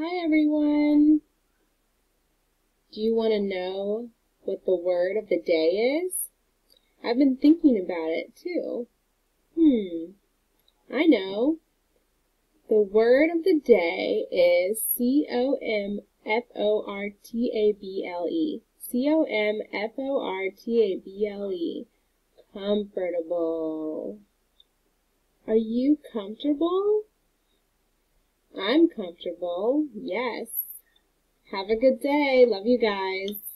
Hi everyone! Do you want to know what the word of the day is? I've been thinking about it too. Hmm, I know. The word of the day is C-O-M-F-O-R-T-A-B-L-E. C-O-M-F-O-R-T-A-B-L-E. Comfortable. Are you comfortable? I'm comfortable, yes. Have a good day. Love you guys.